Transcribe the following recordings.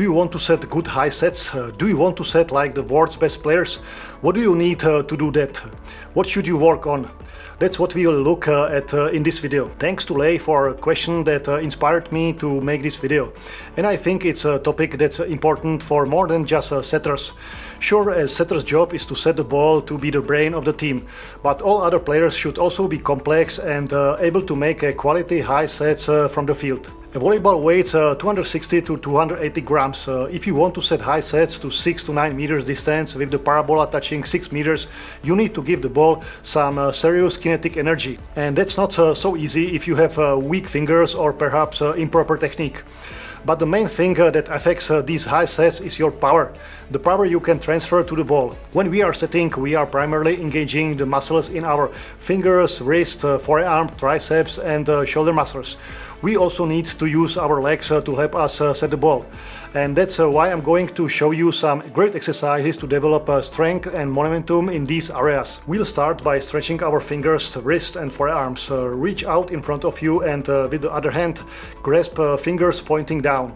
Do you want to set good high sets? Uh, do you want to set like the world's best players? What do you need uh, to do that? What should you work on? That's what we will look uh, at uh, in this video. Thanks to Lei for a question that uh, inspired me to make this video. And I think it's a topic that's important for more than just uh, setters. Sure, a setter's job is to set the ball to be the brain of the team, but all other players should also be complex and able to make a quality high sets from the field. A volleyball weighs uh, 260 to 280 grams. Uh, if you want to set high sets to 6 to 9 meters distance with the parabola touching 6 meters, you need to give the ball some uh, serious kinetic energy. And that's not uh, so easy if you have uh, weak fingers or perhaps uh, improper technique. But the main thing that affects these high sets is your power, the power you can transfer to the ball. When we are setting, we are primarily engaging the muscles in our fingers, wrist, forearm, triceps and shoulder muscles. We also need to use our legs uh, to help us uh, set the ball. And that's why I'm going to show you some great exercises to develop strength and momentum in these areas. We'll start by stretching our fingers, wrists and forearms. reach out in front of you and with the other hand grasp fingers pointing down.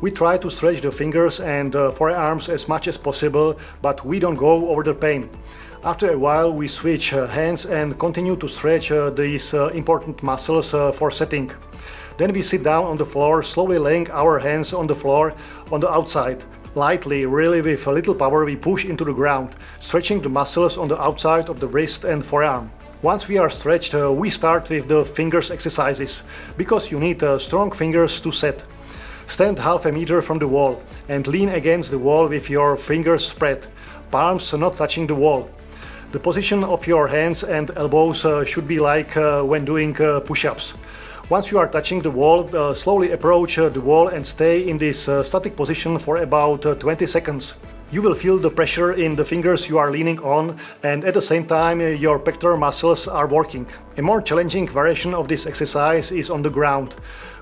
We try to stretch the fingers and uh, forearms as much as possible, but we don't go over the pain. After a while we switch uh, hands and continue to stretch uh, these uh, important muscles uh, for setting. Then we sit down on the floor, slowly laying our hands on the floor on the outside. Lightly, really with a little power, we push into the ground, stretching the muscles on the outside of the wrist and forearm. Once we are stretched, uh, we start with the fingers exercises, because you need uh, strong fingers to set. Stand half a meter from the wall and lean against the wall with your fingers spread, palms not touching the wall. The position of your hands and elbows uh, should be like uh, when doing uh, push-ups. Once you are touching the wall, uh, slowly approach uh, the wall and stay in this uh, static position for about 20 seconds. You will feel the pressure in the fingers you are leaning on and at the same time your pectoral muscles are working. A more challenging variation of this exercise is on the ground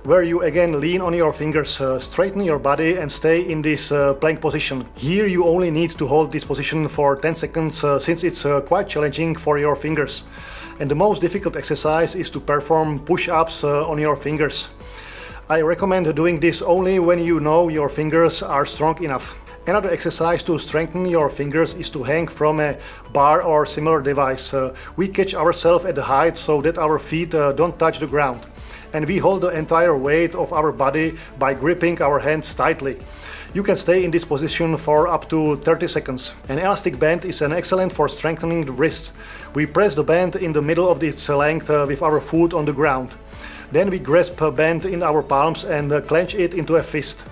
where you again lean on your fingers, uh, straighten your body and stay in this uh, plank position. Here you only need to hold this position for 10 seconds uh, since it's quite challenging for your fingers. And the most difficult exercise is to perform push-ups uh, on your fingers. I recommend doing this only when you know your fingers are strong enough. Another exercise to strengthen your fingers is to hang from a bar or similar device. Uh, we catch ourselves at the height so that our feet uh, don't touch the ground and we hold the entire weight of our body by gripping our hands tightly. You can stay in this position for up to 30 seconds. An elastic band is an excellent for strengthening the wrist. We press the band in the middle of its length uh, with our foot on the ground. Then we grasp a band in our palms and uh, clench it into a fist.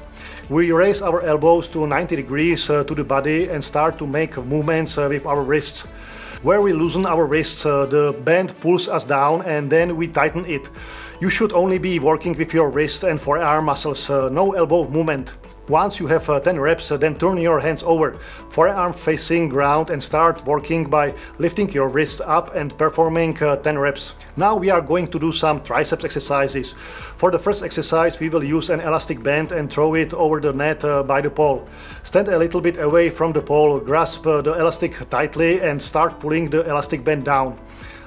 We raise our elbows to 90 degrees uh, to the body and start to make movements uh, with our wrists. Where we loosen our wrists, uh, the band pulls us down and then we tighten it. You should only be working with your wrist and forearm muscles, no elbow movement. Once you have uh, 10 reps, uh, then turn your hands over, forearm facing ground and start working by lifting your wrists up and performing uh, 10 reps. Now we are going to do some triceps exercises. For the first exercise we will use an elastic band and throw it over the net by the pole. Stand a little bit away from the pole, grasp the elastic tightly and start pulling the elastic band down.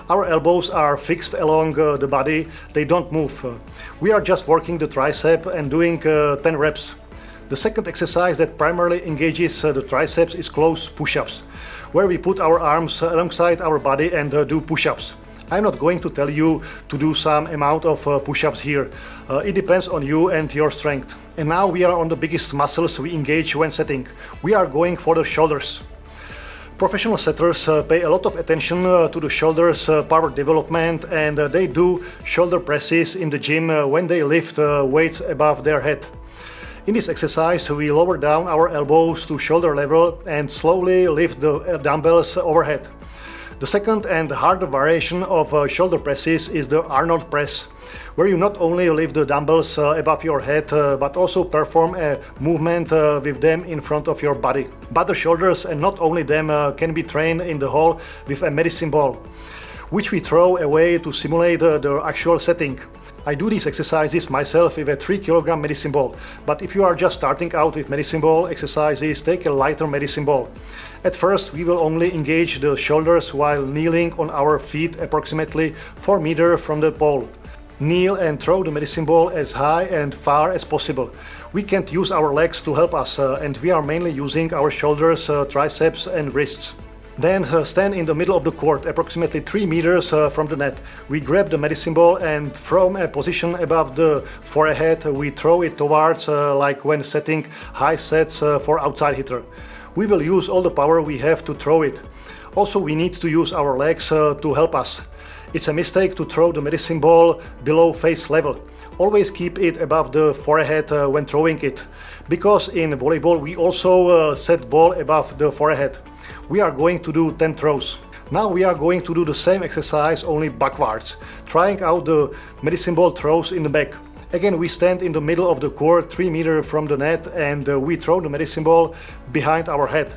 Our elbows are fixed along uh, the body, they don't move. Uh, we are just working the tricep and doing uh, 10 reps. The second exercise that primarily engages uh, the triceps is close push-ups, where we put our arms alongside our body and uh, do push-ups. I'm not going to tell you to do some amount of uh, push-ups here. it depends on you and your strength. And now we are on the biggest muscles we engage when setting. We are going for the shoulders. Professional setters uh, pay a lot of attention uh, to the shoulders uh, power development and uh, they do shoulder presses in the gym uh, when they lift uh, weights above their head. In this exercise we lower down our elbows to shoulder level and slowly lift the dumbbells overhead. The second and harder variation of uh, shoulder presses is the Arnold press, where you not only lift the dumbbells uh, above your head, uh, but also perform a movement uh, with them in front of your body. But the shoulders and not only them uh, can be trained in the hall with a medicine ball, which we throw away to simulate uh, the actual setting. I do these exercises myself with a 3 kg medicine ball, but if you are just starting out with medicine ball exercises, take a lighter medicine ball. At first we will only engage the shoulders while kneeling on our feet approximately 4 meters from the pole. Kneel and throw the medicine ball as high and far as possible. We can't use our legs to help us uh, and we are mainly using our shoulders, uh, triceps and wrists. Then uh, stand in the middle of the court, approximately 3 meters uh, from the net. We grab the medicine ball and from a position above the forehead we throw it towards uh, like when setting high sets uh, for outside hitter. We will use all the power we have to throw it. Also we need to use our legs uh, to help us. It's a mistake to throw the medicine ball below face level. Always keep it above the forehead uh, when throwing it. Because in volleyball we also set ball above the forehead we are going to do 10 throws. Now we are going to do the same exercise only backwards, trying out the medicine ball throws in the back. Again, we stand in the middle of the court, 3 meters from the net, and uh, we throw the medicine ball behind our head.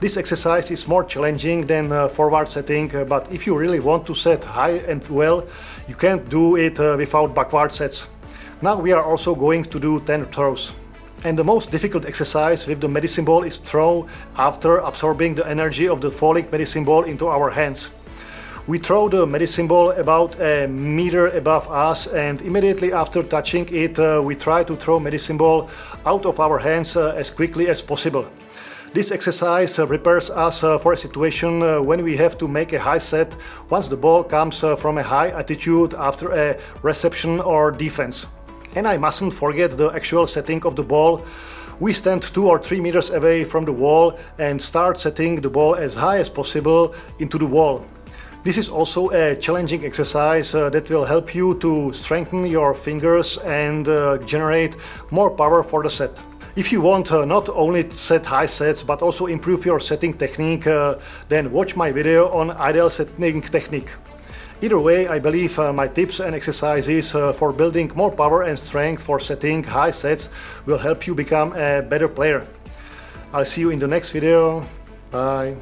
This exercise is more challenging than uh, forward setting, uh, but if you really want to set high and well, you can't do it uh, without backward sets. Now we are also going to do 10 throws. And the most difficult exercise with the medicine ball is throw after absorbing the energy of the falling medicine ball into our hands. We throw the medicine ball about a meter above us and immediately after touching it uh, we try to throw medicine ball out of our hands uh, as quickly as possible. This exercise uh, prepares us uh, for a situation uh, when we have to make a high set once the ball comes uh, from a high altitude after a reception or defense. And I mustn't forget the actual setting of the ball. We stand 2 or 3 meters away from the wall and start setting the ball as high as possible into the wall. This is also a challenging exercise uh, that will help you to strengthen your fingers and uh, generate more power for the set. If you want uh, not only set high sets but also improve your setting technique, uh, then watch my video on ideal setting technique. Either way, I believe uh, my tips and exercises uh, for building more power and strength for setting high sets will help you become a better player. I'll see you in the next video. Bye.